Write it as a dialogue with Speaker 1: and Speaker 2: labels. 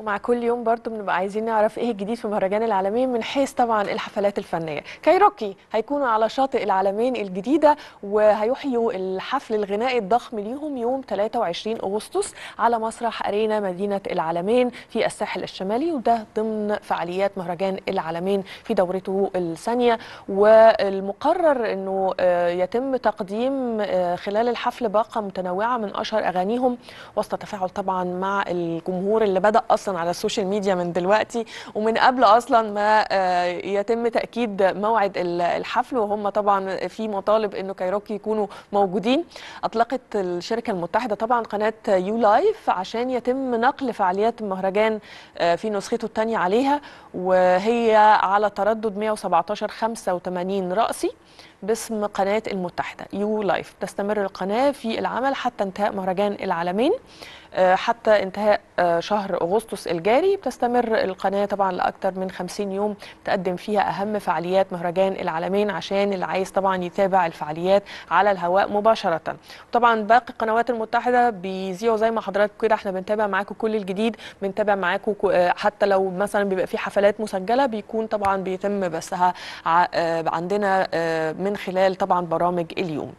Speaker 1: ومع كل يوم برضو بنبقى عايزين نعرف إيه الجديد في مهرجان العالمين من حيث طبعا الحفلات الفنية. كايروكي هيكونوا على شاطئ العالمين الجديدة وهيحيوا الحفل الغنائي الضخم ليهم يوم 23 أغسطس على مسرح أرينا مدينة العالمين في الساحل الشمالي وده ضمن فعاليات مهرجان العالمين في دورته الثانية. والمقرر إنه آه، يتم تقديم آه، خلال الحفل باقة متنوعة من أشهر أغانيهم وسط تفاعل طبعا مع الجمهور اللي بدأ أصلا على ال social media من دلوقتي ومن قبل أصلا ما آه، يتم تأكيد موعد ال- الحفل. وهم طبعا في مطالب إنه كايروكي يكونوا موجودين. أطلقت الشركة المتحدة طبعا قناة U Live عشان يتم نقل فعاليات المهرجان آه، في نسخته الثانية عليها. وهي على تردد 117 85 رأسي. باسم قناة المتحدة U Live. تستمر القناة في العمل حتى انتهاء مهرجان العلمين آه، حتى انتهاء آه، شهر أغسطس الجاري. بتستمر القناة طبعا لأكثر من 50 يوم تقدم فيها أهم فعاليات مهرجان العالمين عشان اللي عايز طبعا يتابع الفعاليات على الهواء مباشرة. طبعا باقي القنوات المتحدة بيذيعوا زي ما حضراتكم كده إحنا بنتابع معاكم كل الجديد بنتابع معاكم آه، حتى لو مثلا بيبقى في حفلات مسجلة بيكون طبعا بيتم بثها عندنا آه، من خلال طبعا برامج اليوم.